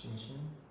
信心。